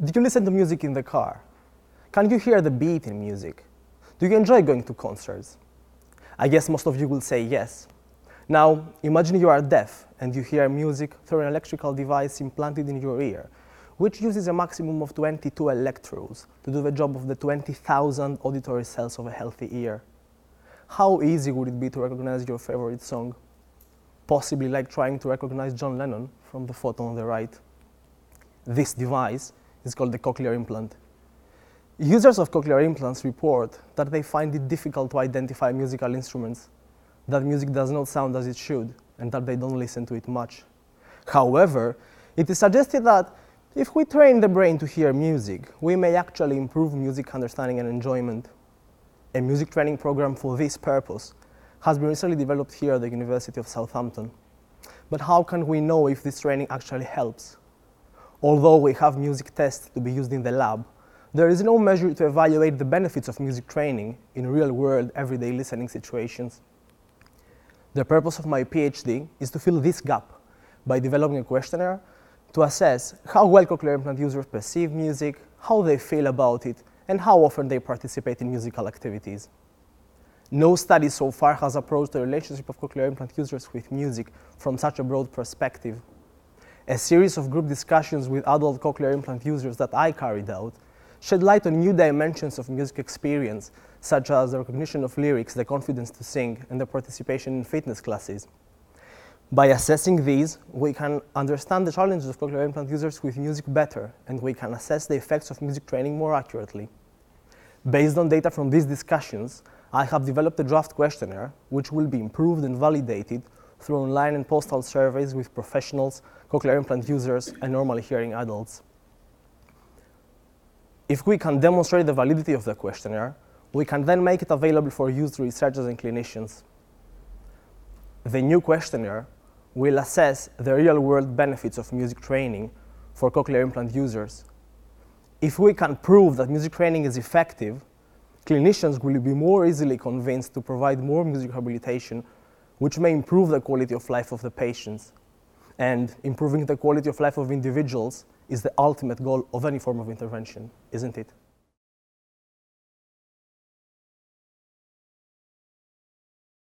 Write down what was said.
Do you listen to music in the car? Can you hear the beat in music? Do you enjoy going to concerts? I guess most of you will say yes. Now, imagine you are deaf and you hear music through an electrical device implanted in your ear, which uses a maximum of 22 electrodes to do the job of the 20,000 auditory cells of a healthy ear. How easy would it be to recognize your favorite song? Possibly like trying to recognize John Lennon from the photo on the right. This device is called the cochlear implant. Users of cochlear implants report that they find it difficult to identify musical instruments, that music does not sound as it should, and that they don't listen to it much. However, it is suggested that if we train the brain to hear music, we may actually improve music understanding and enjoyment. A music training program for this purpose has been recently developed here at the University of Southampton. But how can we know if this training actually helps? Although we have music tests to be used in the lab, there is no measure to evaluate the benefits of music training in real world, everyday listening situations. The purpose of my PhD is to fill this gap by developing a questionnaire to assess how well cochlear implant users perceive music, how they feel about it, and how often they participate in musical activities. No study so far has approached the relationship of cochlear implant users with music from such a broad perspective. A series of group discussions with adult cochlear implant users that I carried out shed light on new dimensions of music experience, such as the recognition of lyrics, the confidence to sing, and the participation in fitness classes. By assessing these, we can understand the challenges of cochlear implant users with music better, and we can assess the effects of music training more accurately. Based on data from these discussions, I have developed a draft questionnaire which will be improved and validated through online and postal surveys with professionals, cochlear implant users, and normally hearing adults. If we can demonstrate the validity of the questionnaire, we can then make it available for use to researchers and clinicians. The new questionnaire will assess the real world benefits of music training for cochlear implant users. If we can prove that music training is effective, clinicians will be more easily convinced to provide more music rehabilitation, which may improve the quality of life of the patients. And improving the quality of life of individuals is the ultimate goal of any form of intervention, isn't it?